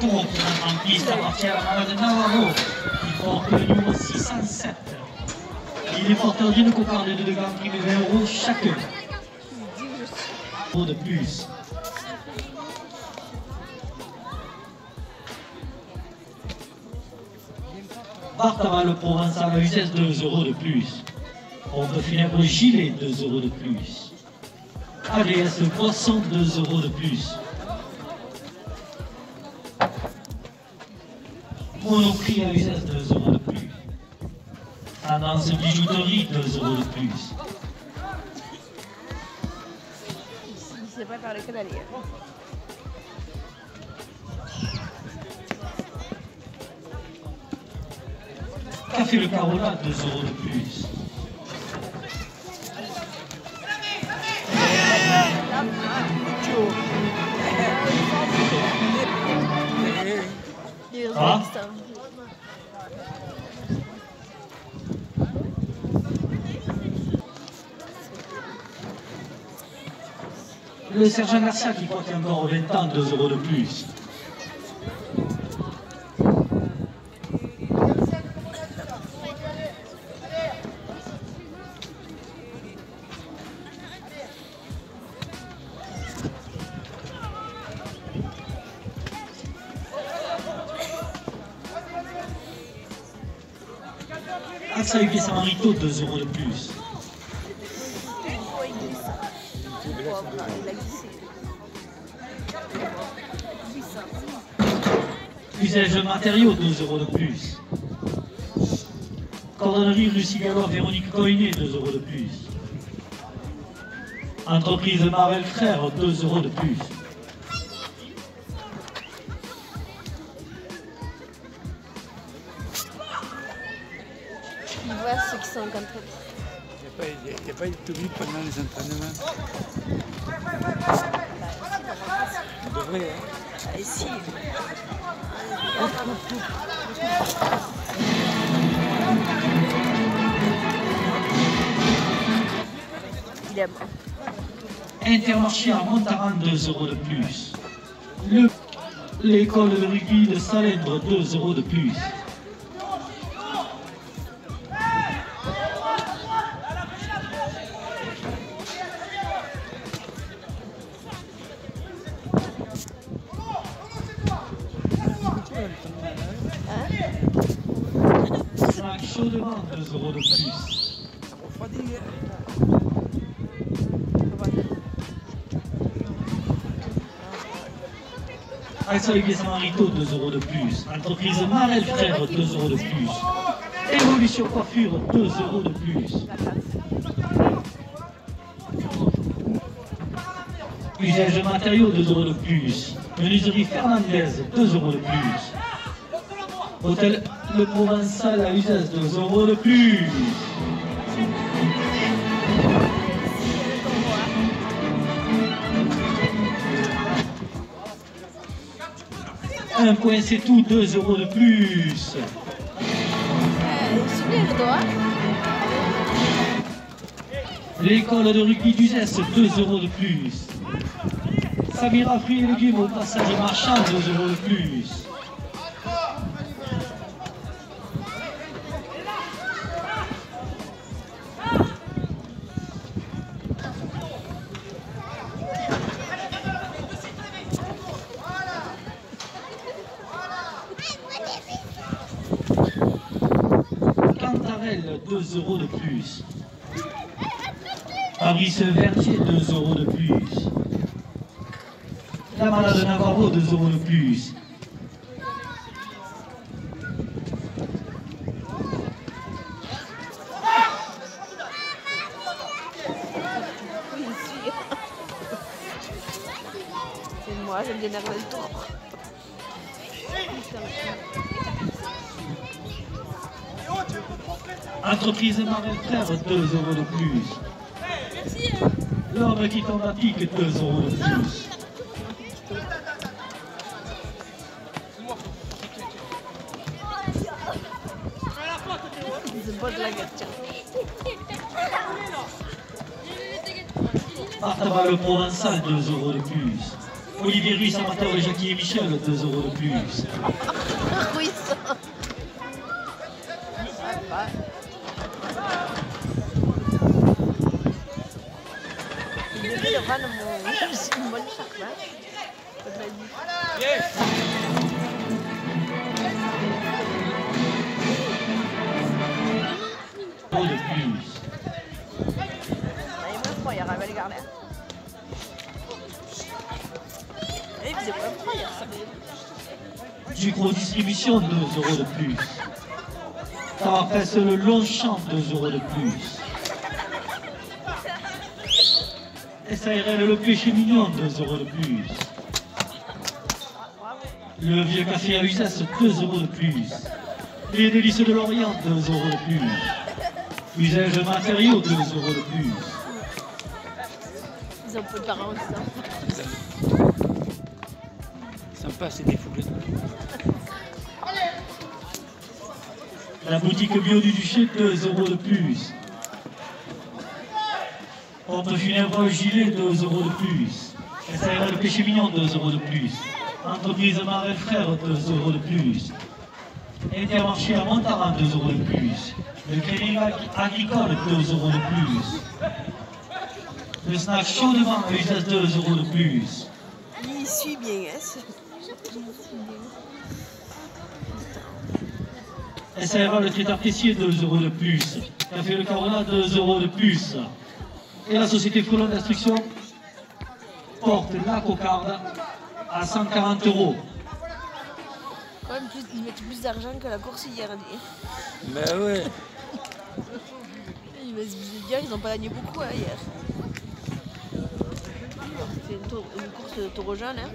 tour pour un en piste à de Navarro, qui porte le numéro 607. Il est porteur d'une cocarde de deux grands prix de 20 euros chacun. de plus. Bartava le Provençal à Uzès 2 euros de plus. On peut finir au Gilet 2 euros de plus. ADS Poisson 2 euros de plus. Monoprix à Uzès 2 euros de plus. Tendance bijouterie 2 euros de plus. Il sait pas par lequel aller. Café le Carola 2 euros de plus. Ah. Le sergent Garcia qui porte encore 20 ans, 2 euros de plus. Axa Samarito, 2 euros de plus. Usage de matériaux, 2 euros de plus. Cordonnerie Lucie Gallois, Véronique Coinet, 2 euros de plus. Entreprise Marvel Frères, 2 euros de plus. Il n'y a pas eu de public pendant les entraînements devrait, hein ah, Et. Il est mort. Intermarché à Montaran, 2 euros de plus. L'école de rugby de Salèdre, 2 euros de plus. Chaudement, 2 euros de plus. Refroidi, hein. Alsa Huguet Samarito, 2 euros de plus. Entreprise Marel Frères, 2 euros de plus. Évolution Coiffure, 2 euros de plus. Usage matériaux, 2 euros de plus. Menuiserie Fernandez, 2 euros de plus. Hôtel Le Provençal à Uzès, 2 euros de plus. Un point, c'est tout, 2 euros de plus. L'école de rugby d'Uzès, 2 euros de plus. Samira Fruits et légumes au passage marchand, 2 euros de plus. Fabrice Vertier, 2 euros de plus. La malade de Navarro, 2 euros de plus. C'est moi, j'aime bien énerver le tour. Entreprise Marvel Frères, 2 euros de plus. L'homme qui tombe à pic, 2 euros de plus. Il se botte la gueule, tiens. Artava le Provençal, 2 euros de plus. Olivier Ruiz, amateur et Jackie et Michel, 2 euros de plus. Chaque match. Plus. Il y a Garner. Distribution, 2 euros de plus. Tarapès le long champ, 2 euros de plus. SARL le péché mignon, 2 euros de plus. Le vieux café à Uzès, 2 euros de plus. Les délices de l'Orient, 2 euros de plus. Usage de matériaux, 2 euros de plus. Ils ont peu de parents ça. Sympa, c'est défoulé. La boutique bio du Duché, 2 euros de plus. Pompe funèbre gilet, 2 euros de plus. SARL péché mignon, 2 euros de plus. Entreprise Marel Frères, 2 euros de plus. Intermarché à Montaran, 2 euros de plus. Le crédit agricole, 2 euros de plus. Le snack chaudement à Uzès, 2 euros de plus. Il suit bien, hein. SARL le traiteur caissier, 2 euros de plus. Café Le Corona, 2 euros de plus. Et la société Colonne d'Instruction porte la cocarde à 140 euros. Quand même, plus, ils mettent plus d'argent que la course hier. Bah ouais. Ils me dire ils n'ont pas gagné beaucoup hein, hier. C'est une, course de taureau jeune. Hein.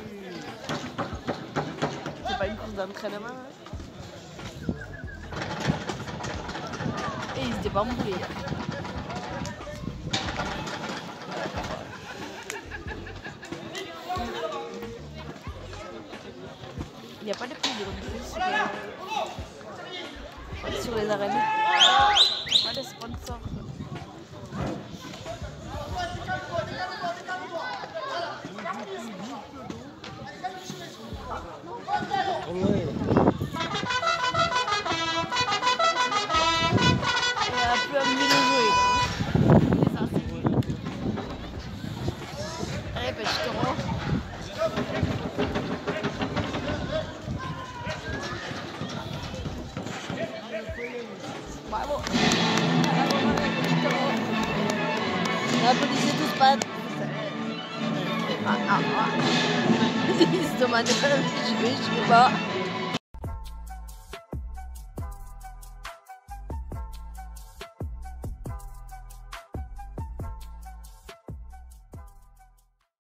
C'est pas une course d'entraînement. Hein. Et ils étaient pas moulés hier. Il n'y a pas de prix de remise sur, les- arènes. Il n'y a pas de sponsor. Ah, ah, ah. Il se demande,